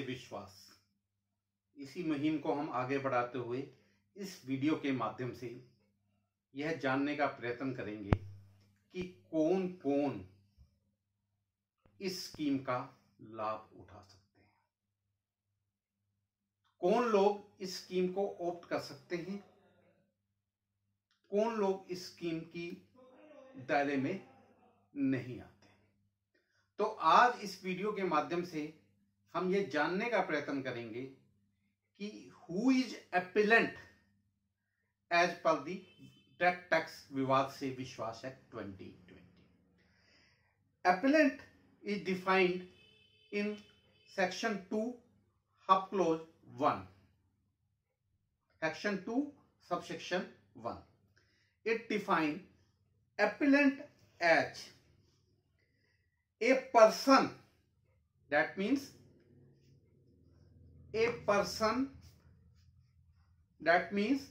विश्वास इसी मुहिम को हम आगे बढ़ाते हुए इस वीडियो के माध्यम से यह जानने का प्रयत्न करेंगे कि कौन कौन इस स्कीम का लाभ उठा सकते हैं। कौन लोग इस स्कीम को ऑप्ट कर सकते हैं? कौन लोग इस स्कीम की दायरे में नहीं आते? तो आज इस वीडियो के माध्यम से हम ये जानने का प्रयत्न करेंगे कि हु इज़ एपिलेंट एज पर tax Vivad se Vishwas act 2020 appellant is defined in section two sub clause one section two subsection one it define appellant as a person. That means a person that means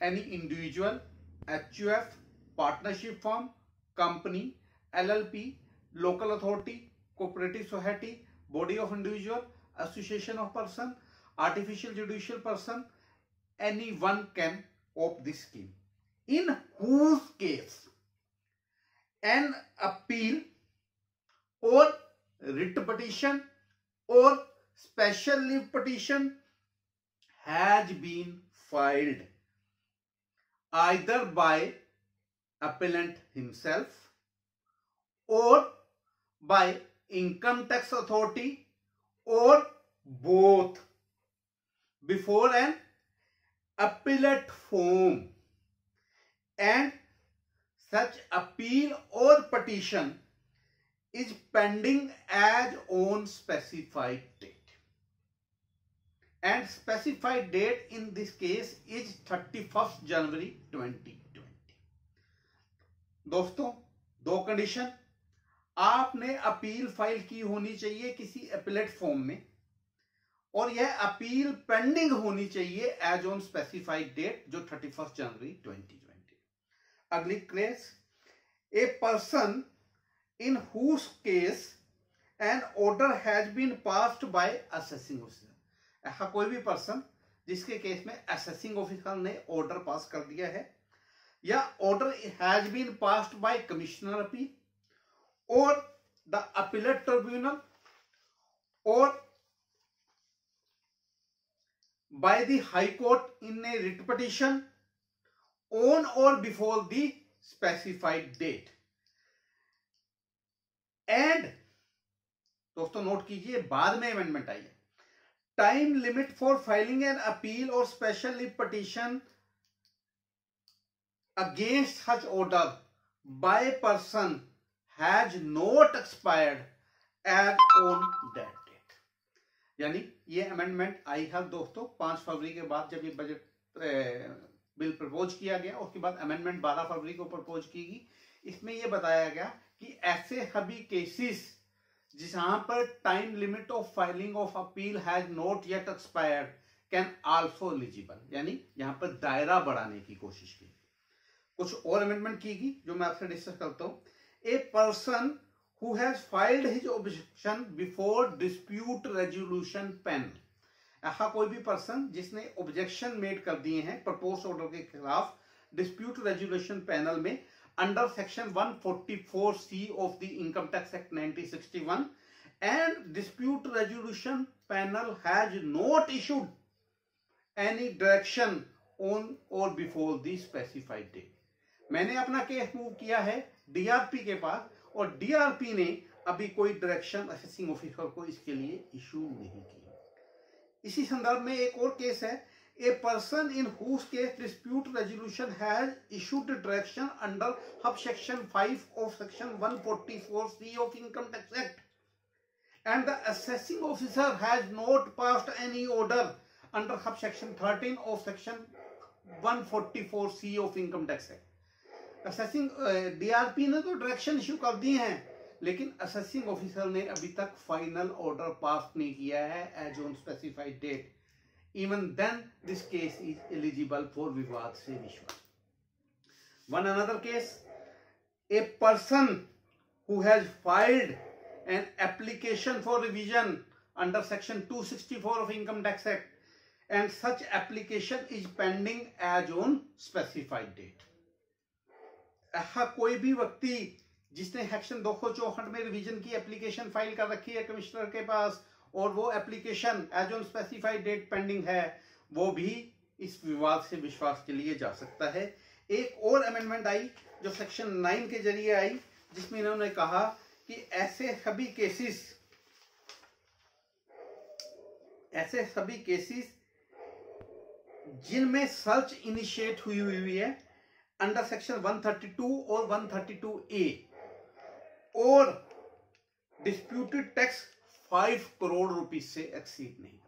any individual HUF partnership firm company LLP local authority cooperative society body of individual association of person artificial judicial person anyone can opt this scheme in whose case an appeal or writ petition or special leave petition has been filed either by appellant himself or by income tax authority or both before an appellate form and such appeal or petition is pending as on specified date. And specified date in this case is 31st January 2020. दोस्तों, दो condition आपने appeal file की होनी चाहिए किसी appellate form में और यह अपील पेंडिंग होनी चाहिए एज ऑन स्पेसिफाइड डेट जो 31st जनवरी 2020 अगली clause a person in whose case an order has been passed by assessing officer ऐसा कोई भी पर्सन जिसके केस में असेसिंग ऑफिसर ने ऑर्डर पास कर दिया है, या order has been passed by commissioner appeal और द अपीलेट ट्रिब्यूनल और by the high court in a writ petition on or before the specified date. And दोस्तों नोट कीजिए, बाद में अमेंडमेंट आई है time limit for filing an appeal और special leave petition against such order by person has not expired as on date यानी ये amendment आई है दोस्तों, पाँच फरवरी के बाद जब ये बजट बिल प्रपोज किया गया, उसके बाद अमेंडमेंट 12 फरवरी को प्रपोज की गई। इसमें यह बताया गया कि ऐसे सभी केसेस जहाँ पर time limit of filing of appeal has not yet expired can also eligible यानी यहाँ पर दायरा बढ़ाने की कोशिश की। कुछ और अमेंडमेंट की गई जो मैं आपसे डिस्कस करता हूँ। A person who has filed his objection before dispute resolution panel ऐसा कोई भी पर्सन जिसने ऑब्जेक्शन मेड कर दिए हैं प्रपोज ऑर्डर के खिलाफ डिस्प्यूट रेजुलेशन पैनल में under section 144 C of the income tax act 1961 and dispute resolution panel has not issued any direction on और बिफोर द स्पेसिफाइड डे मैंने अपना केस मूव किया है डीआरपी के पास, और डीआरपी ने अभी कोई डायरेक्शन असेसिंग ऑफिसर को इसके लिए इशू नहीं किया। इसी संदर्भ में एक और केस है person in whose case dispute resolution has issued direction under sub section 5 of section 144 C of income tax act and the assessing officer has not passed any order under sub section 13 of section 144 C of income tax act assessing DRP ने तो direction issue कर दिए हैं, लेकिन assessing officer ने अभी तक final order pass नहीं किया है as on specified date even then this case is eligible for Vivad se Vishwas one another case a person who has filed an application for revision under section 264 of income tax act, and such application is pending as on specified date. ऐसा कोई भी व्यक्ति जिसने section दो में revision की application file कर रखी है कमिश्नर के पास और वो application as on specified date pending है, वो भी इस विवाद से विश्वास के लिए जा सकता है। एक और अमेंडमेंट आई जो सेक्शन नाइन के ज़रिए आई, जिसमें इन्होंने कहा कि ऐसे सभी केसेस ऐसे सभी केसेस जिनमें सर्च इनिशिएट हुई हुई है अंडर सेक्शन 132 और 132 ए और disputed tax five crore rupees से एक्सीड नहीं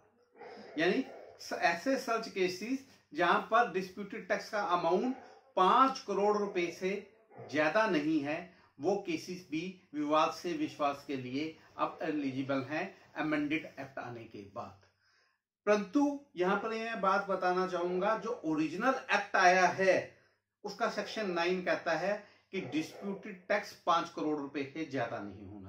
यानी ऐसे सर्च केसेस जहाँ पर डिस्प्यूटेड टैक्स का अमाउंट पाँच करोड़ रुपए से ज़्यादा नहीं है, वो केसेस भी विवाद से विश्वास के लिए अब एलिजिबल हैं अमेंडेड एक्ट आने के बाद। परंतु यहाँ पर मैं बात बताना चाहूँगा, जो ओरिजिनल एक्ट आया है, उसका सेक्शन नाइन कहता है कि डिस्प्यूटेड टैक्स पाँच करोड़ रुपए से ज़्यादा नहीं चाहिए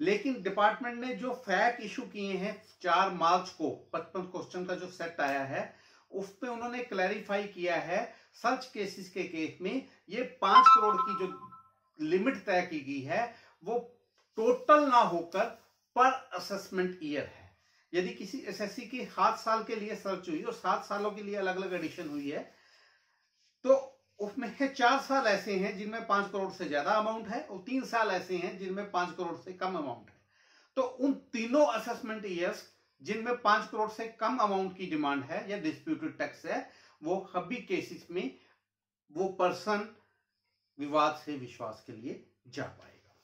लेकिन डिपार्टमेंट ने जो फैक इशू किए हैं चार मार्च को, पचपन क्वेश्चन का जो सेट आया है, उस पर उन्होंने क्लैरिफाई किया है सर्च केसेस के केस में ये पाँच करोड़ की जो लिमिट तय की गई है, वो टोटल ना होकर पर असेसमेंट ईयर है। यदि किसी एसएससी की सात साल के लिए सर्च हुई और सात सालों के लिए अलग अलग एडिशन हुई है तो उसमें चार साल ऐसे हैं जिनमें पाँच करोड़ से ज़्यादा अमाउंट है और तीन साल ऐसे हैं जिनमें पाँच करोड़ से कम अमाउंट है। तो उन तीनों असेसमेंट ईयर्स जिनमें पाँच करोड़ से कम अमाउंट की डिमांड है या डिस्प्यूटेड टैक्स है, वो सभी केसेस में वो पर्सन विवाद से विश्वास के लिए जा पाएगा।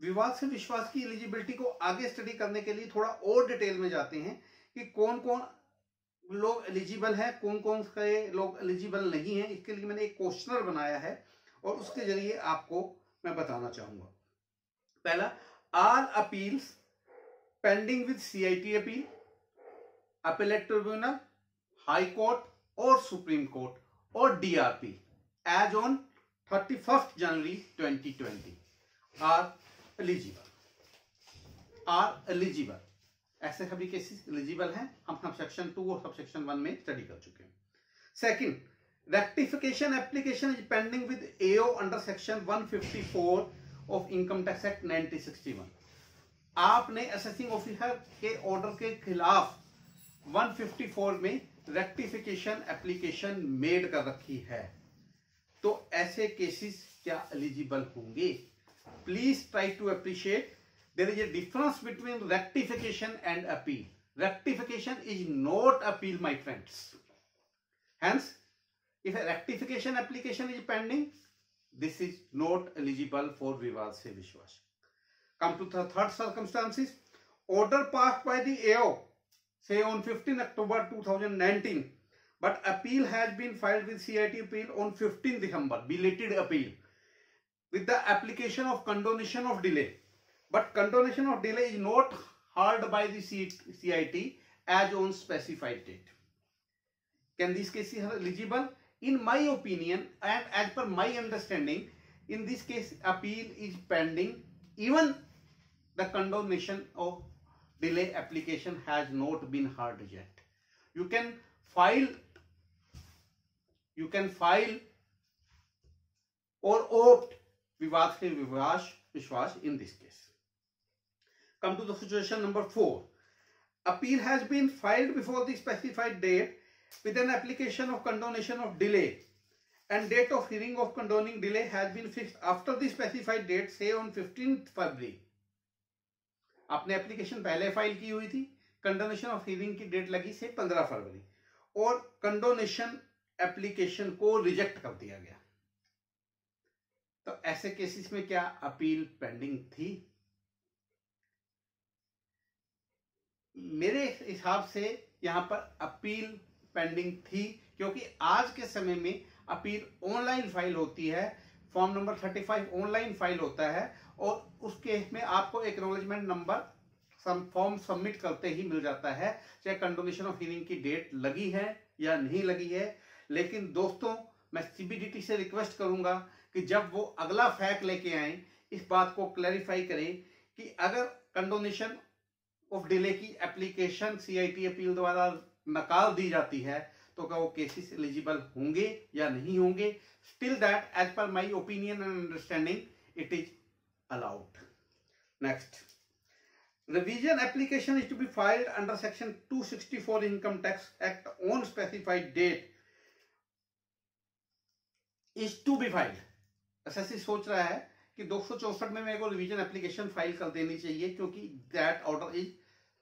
विवाद से विश्वास की एलिजिबिलिटी को आगे स्टडी करने के लिए थोड़ा और डिटेल में जाते हैं कि कौन कौन लोग एलिजिबल हैं कौन कौन से लोग एलिजिबल नहीं हैं, इसके लिए मैंने एक क्वेश्चनर बनाया है और उसके ज़रिए आपको मैं बताना चाहूँगा। पहला all appeals pending with CIT appeal appellate tribunal high court और सुप्रीम कोर्ट और DRP as on thirty first January twenty twenty are eligible are eligible ऐसे सभी केसेस एलिजिबल हैं। हम सब सेक्शन टू और सब सेक्शन वन में study कर चुके हैं। Second rectification application is pending with AO under section 154 of income tax act 1961 आपने असेसिंग ऑफिसर के ऑर्डर के खिलाफ 154 में रेक्टिफिकेशन एप्लीकेशन मेड कर रखी है। तो ऐसे केसेस क्या एलिजिबल होंगे? Please try to appreciate there is a difference between rectification and appeal. Rectification is not appeal, my friends. Hence, if a rectification application is pending, this is not eligible for Vivad Se Vishwas. Come to the third circumstances. Order passed by the AO, say on 15 October 2019, but appeal has been filed with CIT appeal on 15 December, belated appeal, with the application of condonation of delay but condonation of delay is not heard by the CIT as on specified date. Can these cases are eligible? In my opinion and as per my understanding, in this case appeal is pending. Even the condonation of delay application has not been heard yet. You can file, you can file or opt vivad se vishwas in this case. Come to the situation number four. Appeal has been filed before the specified date with an application of condonation of delay and date of hearing of condoning delay has been fixed after the specified date say on 15th February. आपने application पहले file की हुई थी condonation of hearing की date लगी से 15 फरवरी और condonation application को रिजेक्ट कर दिया गया तो ऐसे केसेस में क्या अपील पेंडिंग थी मेरे हिसाब से यहाँ पर अपील पेंडिंग थी, क्योंकि आज के समय में अपील ऑनलाइन फ़ाइल होती है, फॉर्म नंबर 35 ऑनलाइन फ़ाइल होता है, और उसके में आपको एक्नोलेजमेंट नंबर फॉर्म सबमिट करते ही मिल जाता है, चाहे कंडोनेशन ऑफ़ हियरिंग की डेट लगी है या नहीं लगी है। लेकिन दोस्तों, मैं सीबीडीटी से रिक्वेस्ट करूँगा कि जब वो अगला फैक्ट लेके आए, इस बात को क्लैरिफाई करें कि अगर कंडोनेशन ऑफ़ डिले की एप्लीकेशन सीआईटी अपील द्वारा नकाल दी जाती है तो क्या वो केसेस एलिजिबल होंगे या नहीं होंगे? Still that as per my opinion and understanding it is allowed next revision application is to be filed under section 264 income tax act on specified date is to be filed. Assessee सोच रहा है कि दो में मेरे को revision application file कर देनी चाहिए, क्योंकि that order is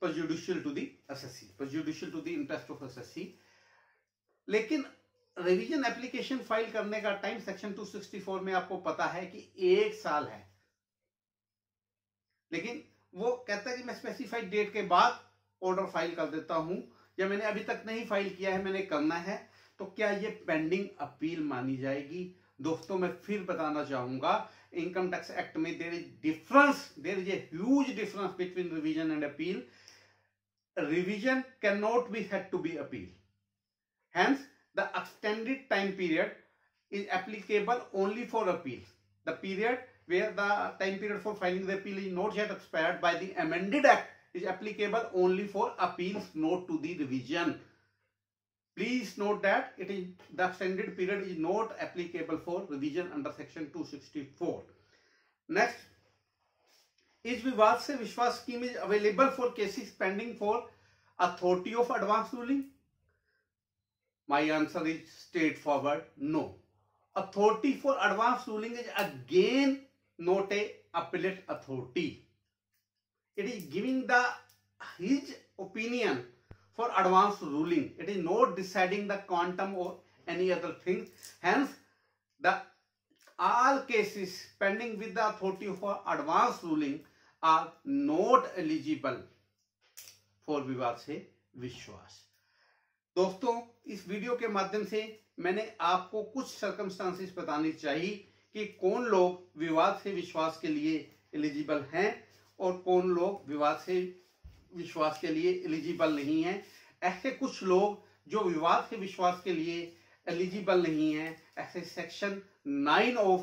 prejudicial to the assessee prejudicial to the interest of assessee लेकिन रिवीजन एप्लीकेशन फ़ाइल करने का टाइम सेक्शन 264 में आपको पता है कि एक साल है। लेकिन वो कहता है कि मैं स्पेसिफाइड डेट के बाद ऑर्डर फ़ाइल कर देता हूँ, या मैंने अभी तक नहीं फ़ाइल किया है, मैंने करना है तो क्या ये पेंडिंग अपील मानी जाएगी? दोस्तों, मैं फिर बताना चाहूँगा income tax act में there is difference there is a huge difference between revision and appeal. Revision cannot be said to be appeal hence the extended time period is applicable only for appeal the period where the time period for filing the appeal is not yet expired by the amended act is applicable only for appeals not to the revision. Please note that it is the extended period is not applicable for revision under section 264. Next, is Vivad se Vishwas scheme is available for cases pending for authority of advance ruling? My answer is straightforward, no. Authority for advance ruling is again not a appellate authority. It is giving the his opinion for advance ruling. It is not deciding the quantum or any other thing. Hence, the all cases pending with the authority for advance ruling are not eligible for विवाद से विश्वास दोस्तों इस video के माध्यम से मैंने आपको कुछ सर्कमस्टांसिस बतानी चाहिए कि कौन लोग विवाद से विश्वास के लिए एलिजिबल हैं और कौन लोग विवाद से विश्वास के लिए एलिजिबल नहीं है। ऐसे कुछ लोग जो विवाद से विश्वास के लिए एलिजिबल नहीं है, ऐसे section nine of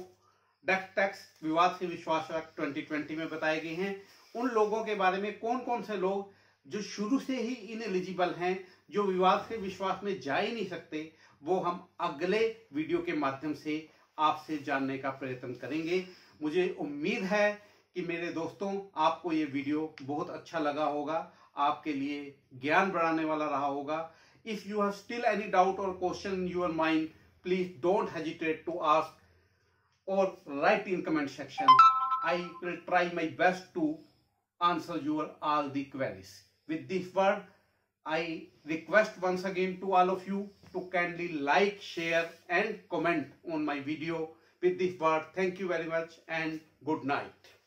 direct tax Vivad se Vishwas act 2020 में बताए गए हैं। उन लोगों के बारे में कौन कौन से लोग जो शुरू से ही इन एलिजिबल हैं, जो विवाद से विश्वास में जा ही नहीं सकते, वो हम अगले वीडियो के माध्यम से आपसे जानने का प्रयत्न करेंगे। मुझे उम्मीद है कि मेरे दोस्तों, आपको ये वीडियो बहुत अच्छा लगा होगा, आपके लिए ज्ञान बढ़ाने वाला रहा होगा। If you have still any doubt और question in your mind please don't hesitate to ask और write in comment section I will try my best to answer your all the queries with this word I request once again to all of you to kindly like share and comment on my video with this word thank you very much and good night